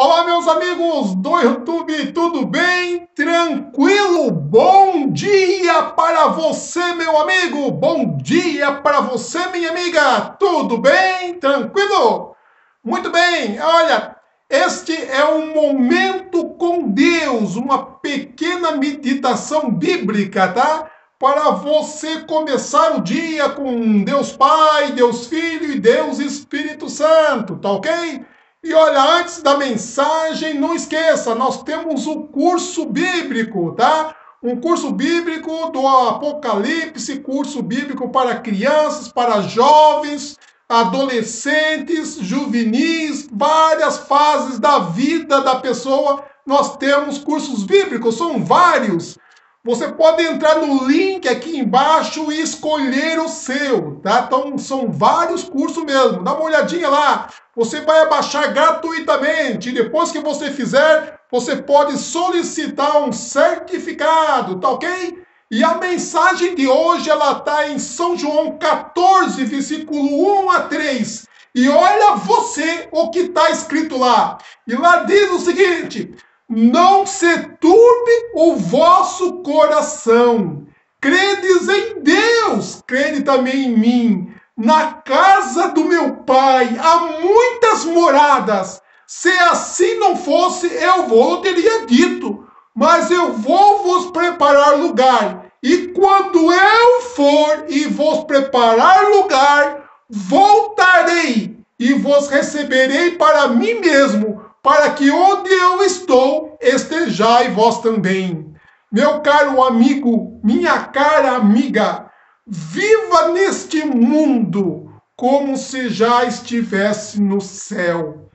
Olá, meus amigos do YouTube, tudo bem? Tranquilo? Bom dia para você, meu amigo! Bom dia para você, minha amiga! Tudo bem? Tranquilo? Muito bem, olha, este é um momento com Deus, uma pequena meditação bíblica, tá? Para você começar o dia com Deus Pai, Deus Filho e Deus Espírito Santo, tá ok? E olha, antes da mensagem, não esqueça, nós temos o curso bíblico, tá? Um curso bíblico do Apocalipse, curso bíblico para crianças, para jovens, adolescentes, juvenis, várias fases da vida da pessoa. Nós temos cursos bíblicos, são vários. Você pode entrar no link aqui embaixo e escolher o seu, tá? Então são vários cursos mesmo. Dá uma olhadinha lá. Você vai baixar gratuitamente. Depois que você fizer, você pode solicitar um certificado, tá ok? E a mensagem de hoje ela está em São João 14, versículo 1 a 3. E olha você o que está escrito lá. E lá diz o seguinte: não se turbe o vosso coração. Credes em Deus, crede também em mim. Na casa do meu pai há muitas moradas. Se assim não fosse, eu vou teria dito. Mas eu vou vos preparar lugar. E quando eu for e vos preparar lugar, voltarei e vos receberei para mim mesmo para que onde eu estou estejai vós também. Meu caro amigo, minha cara amiga, viva neste mundo como se já estivesse no céu.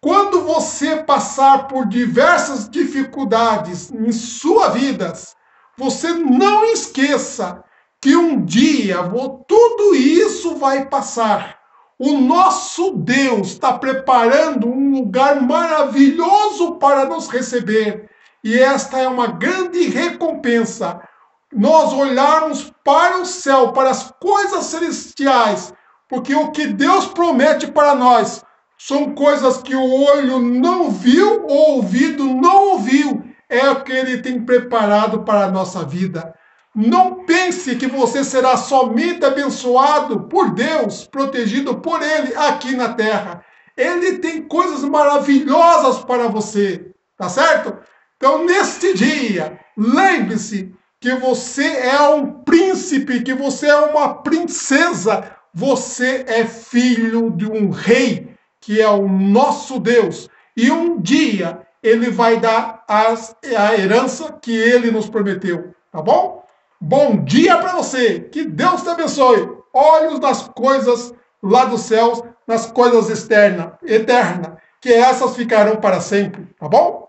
Quando você passar por diversas dificuldades em sua vida, você não esqueça que um dia tudo isso vai passar o nosso Deus está preparando um lugar maravilhoso para nos receber. E esta é uma grande recompensa. Nós olharmos para o céu, para as coisas celestiais, porque o que Deus promete para nós são coisas que o olho não viu, o ouvido não ouviu, é o que ele tem preparado para a nossa vida. Não pense que você será somente abençoado por Deus, protegido por Ele aqui na terra. Ele tem coisas maravilhosas para você, tá certo? Então, neste dia, lembre-se que você é um príncipe, que você é uma princesa, você é filho de um rei, que é o nosso Deus. E um dia ele vai dar as, a herança que ele nos prometeu, tá bom? Bom dia para você. Que Deus te abençoe. Olhos nas coisas lá dos céus, nas coisas externas, eternas, que essas ficarão para sempre, tá bom?